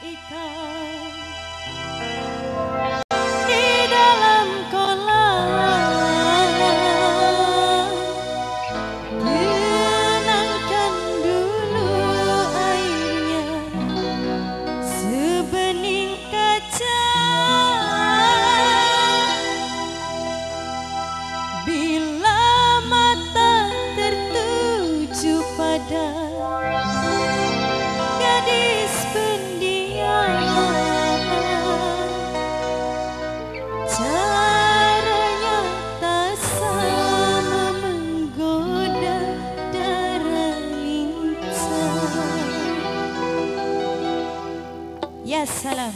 ikan ya salam